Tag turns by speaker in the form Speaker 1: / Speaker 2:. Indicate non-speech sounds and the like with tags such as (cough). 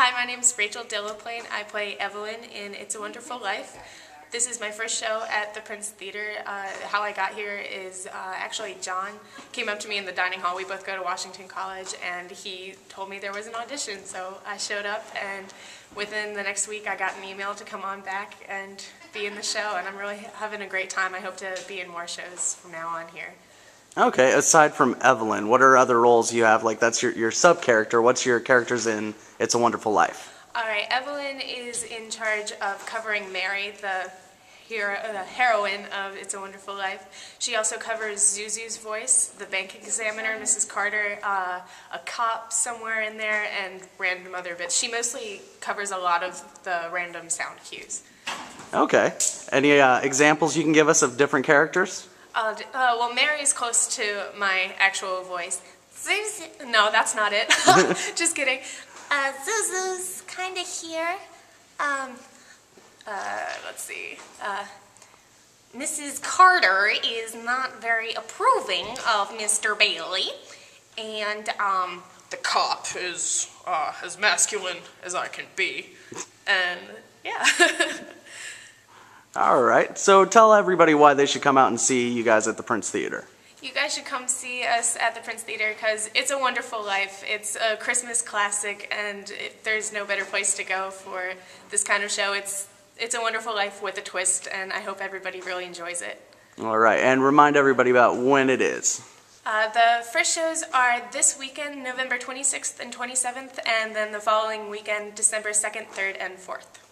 Speaker 1: Hi, my name is Rachel Dilliplane. I play Evelyn in It's a Wonderful Life. This is my first show at the Prince Theater. Uh, how I got here is uh, actually John came up to me in the dining hall. We both go to Washington College, and he told me there was an audition. So I showed up, and within the next week, I got an email to come on back and be in the show. And I'm really having a great time. I hope to be in more shows from now on here.
Speaker 2: Okay, aside from Evelyn, what are other roles you have? Like that's your, your sub character. What's your characters in It's a Wonderful Life?
Speaker 1: All right, Evelyn is in charge of covering Mary, the hero, the heroine of It's a Wonderful Life. She also covers Zuzu's voice, the bank examiner, Mrs. Carter, uh, a cop somewhere in there, and random other bits. She mostly covers a lot of the random sound cues.
Speaker 2: Okay. Any uh, examples you can give us of different characters?
Speaker 1: Uh, uh, well, Mary is close to my actual voice. No, that's not it. (laughs) Just kidding. Uh, Zuzu's kind of here. Um, uh, let's see. Uh, Mrs. Carter is not very approving of Mr. Bailey, and um, the cop is uh, as masculine as I can be, and yeah. (laughs)
Speaker 2: All right. So tell everybody why they should come out and see you guys at the Prince Theater.
Speaker 1: You guys should come see us at the Prince Theater because it's a wonderful life. It's a Christmas classic, and it, there's no better place to go for this kind of show. It's it's a wonderful life with a twist, and I hope everybody really enjoys it.
Speaker 2: All right. And remind everybody about when it is.
Speaker 1: Uh, the first shows are this weekend, November 26th and 27th, and then the following weekend, December 2nd, 3rd, and 4th.